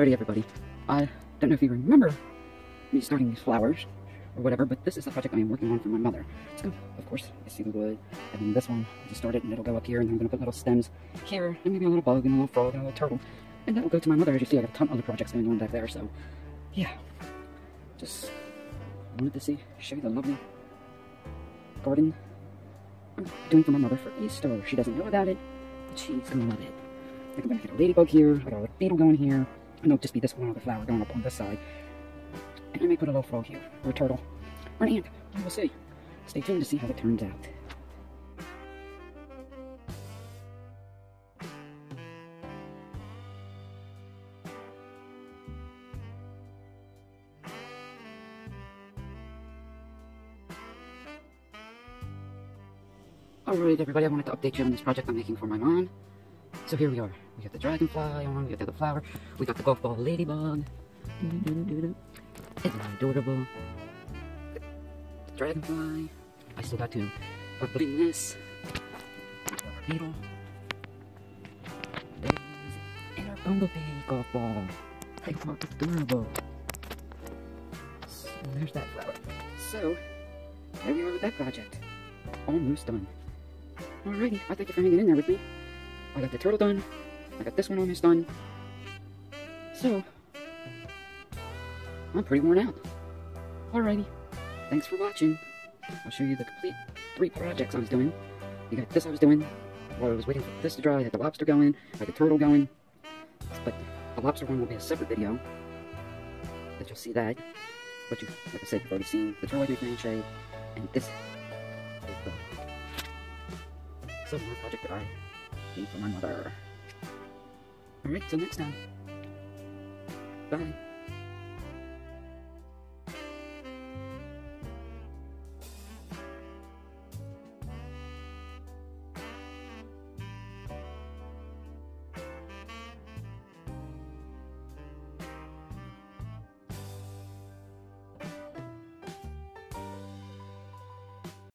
Alrighty, everybody. I don't know if you remember me starting these flowers or whatever, but this is a project I am working on for my mother. It's gonna, of course, you see the wood, and then this one, I just started, and it'll go up here, and then I'm gonna put little stems here, and maybe a little bug, and a little frog, and a little turtle, and that'll go to my mother. As you see, I got a ton of other projects going on back there, so, yeah. Just wanted to see, show you the lovely garden I'm doing for my mother for Easter. She doesn't know about it, but she's gonna love it. I can get a ladybug here, I got a beetle going here, and it'll just be this one other flower going up on this side. And I may put a little frog here, or a turtle, or an ant. We will see. Stay tuned to see how it turns out. Alright everybody, I wanted to update you on this project I'm making for my mom. So here we are. We got the dragonfly on, we got the flower, we got the golf ball ladybug. It's adorable. The dragonfly. I still got to in this. Beetle. There's and our bumblebee golf ball. Hey, look, adorable. So there's that flower. So, there we are with that project. Almost done. Alrighty, I thank you for hanging in there with me. I got the turtle done. I got this one almost done. So, I'm pretty worn out. Alrighty, thanks for watching. I'll show you the complete three projects I was doing. You got this I was doing while I was waiting for this to dry. I had the lobster going, I had the turtle going. But the lobster one will be a separate video. That you'll see that. But you, like I said, you've already seen the turtle I fan shade, and this is the summer project that I did for my mother. Alright, till next time. Bye.